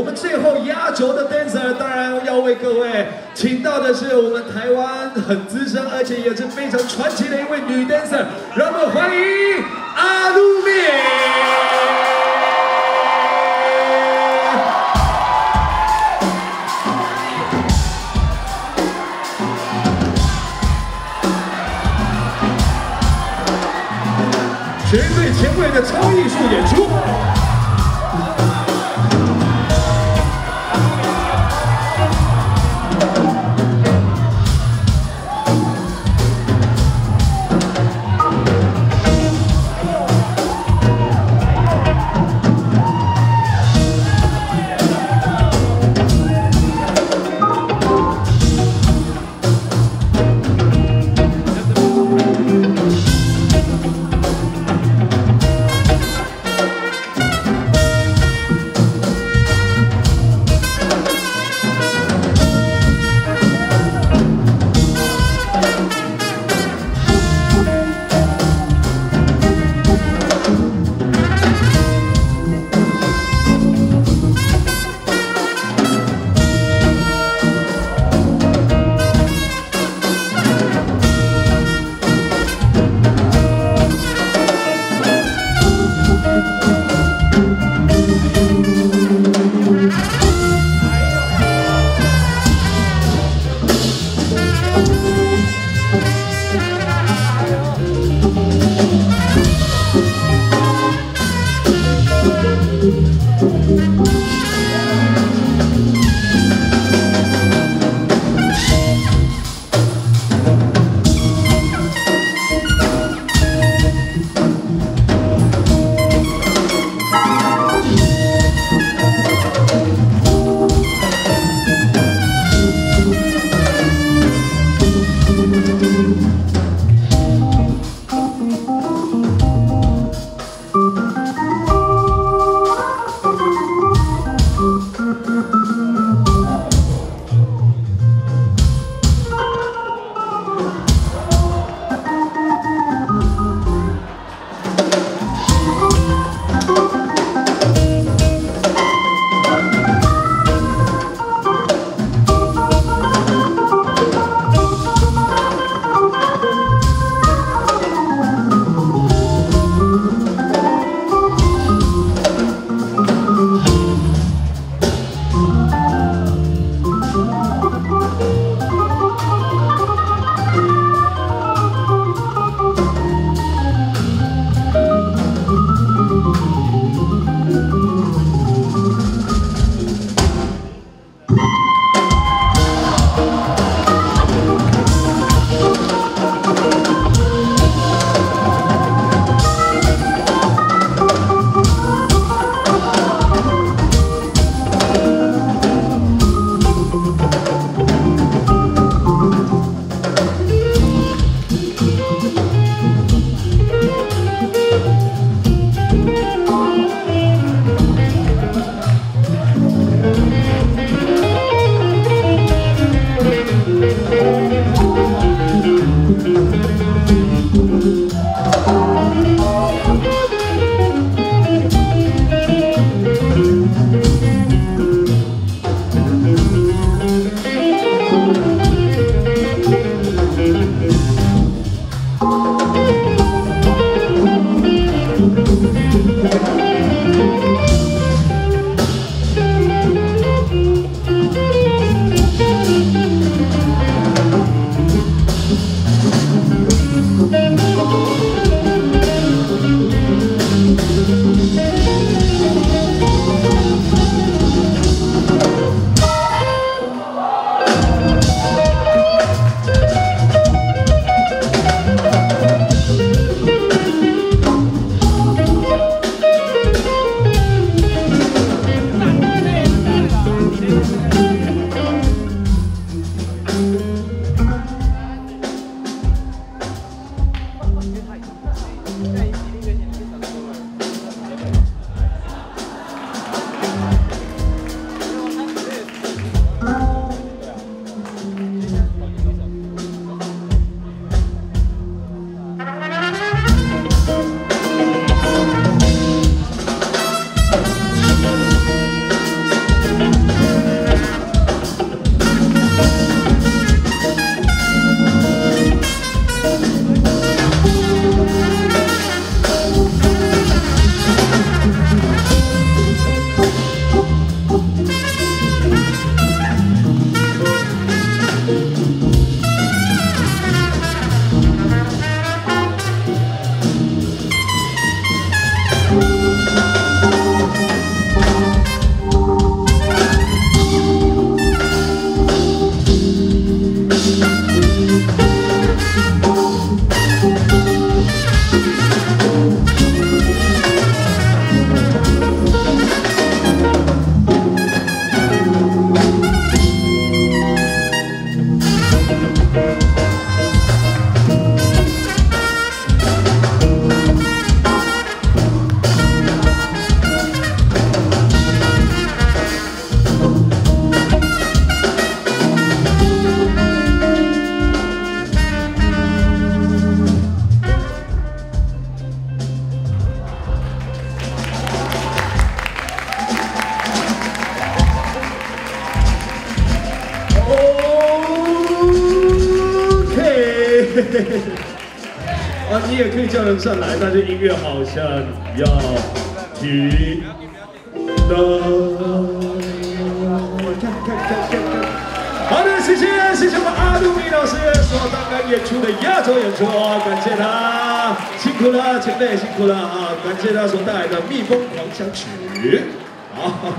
我们最后压轴的 dancer，当然要为各位请到的是我们台湾很资深，而且也是非常传奇的一位女 dancer，让我们欢迎阿露面。绝对前卫的超艺术演出。啊，你也可以叫人上来，但是音乐好像要停的。看看看看看。好的，谢谢谢谢我们阿杜米老师所刚刚演出的亚洲演出，感谢他辛苦了，前辈辛苦了啊！感谢他所带来的《蜜蜂狂想曲》。好。